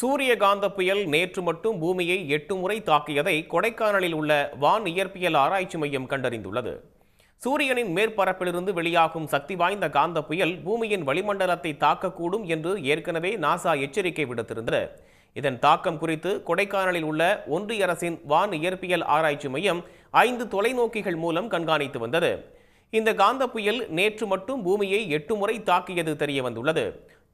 சூரியகாந்த புயல் நேற்று மட்டும் பூமியை எட்டு முறை தாக்கியதை கொடைக்கானலில் உள்ள வான் இயற்பியல் ஆராய்ச்சி மையம் கண்டறிந்துள்ளது. சூரியனின் மேற்பரப்பிலிருந்து வெளியாகும் சக்தி வாய்ந்த காந்த புயல் பூமியின் வளிமண்டலத்தை தாக்கக்கூடும் என்று ஏற்கனவே நாசா எச்சரிக்கை விடுத்திருந்தது. இதன் தாக்கம் குறித்து கொடைக்கானலில் உள்ள ஒன்றிய அரசின் வான் இயற்பியல் ஆராய்ச்சி மையம் ஐந்து தொலைநோக்கிகள் மூலம் கண்காணித்து வந்தது. இந்த காந்த புயல் நேற்று மட்டும் பூமியை எட்டு முறை தாக்கியது தெரிய வந்துள்ளது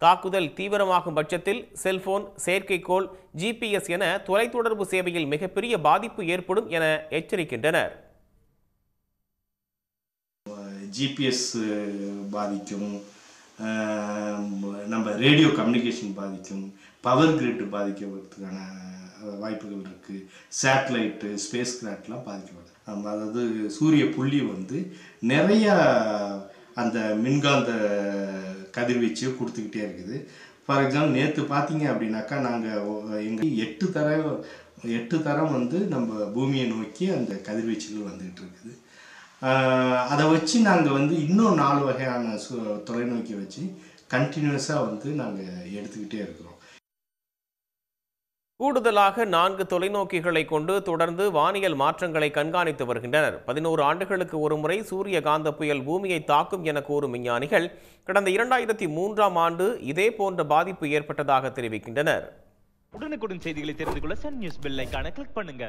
தாக்குதல் தீவிரமாகும் பட்சத்தில் செல்போன் செயற்கைக்கோள் ஜிபிஎஸ் என தொலைத்தொடர்பு சேவையில் மிகப்பெரிய பாதிப்பு ஏற்படும் என எச்சரிக்கின்றனர். ஜிபிஎஸ் பாதிக்கும். நம்ம ரேடியோ கம்யூனிகேஷன் பாதிக்கும். பவர் கிரிட் பாதிக்கிறதுக்கான வாய்ப்புகள் இருக்குது சேட்டலைட்டு ஸ்பேஸ் கிராஃப்ட்லாம் பாதிக்கப்படும். அதாவது சூரிய புள்ளி வந்து நிறைய அந்த மின்காந்த கதிர்வீச்சு கொடுத்துக்கிட்டே இருக்குது. ஃபார் எக்ஸாம்பிள் நேற்று பார்த்தீங்க அப்படின்னாக்கா நாங்கள் எங்கள் எட்டு தர எட்டு தரம் வந்து நம்ம பூமியை நோக்கி அந்த கதிர்வீச்சுகள் வந்துகிட்டு இருக்குது. அதை வச்சு நாங்கள் வந்து இன்னும் நாலு வகையான சு தொலைநோக்கி வச்சு கண்டினியூஸாக வந்து நாங்கள் எடுத்துக்கிட்டே இருக்கிறோம். கூடுதலாக நான்கு தொலைநோக்கிகளை கொண்டு தொடர்ந்து வானியல் மாற்றங்களை கண்காணித்து வருகின்றனர். பதினோரு ஆண்டுகளுக்கு ஒருமுறை சூரிய காந்த புயல் பூமியை தாக்கும் என கூறும் விஞ்ஞானிகள் கடந்த இரண்டாயிரத்தி மூன்றாம் ஆண்டு இதே போன்ற பாதிப்பு ஏற்பட்டதாக தெரிவிக்கின்றனர். உடனுக்குடன் செய்திகளை தெரிந்து கொள்ள சன் நியூஸ் பெல் கிளிக் பண்ணுங்க.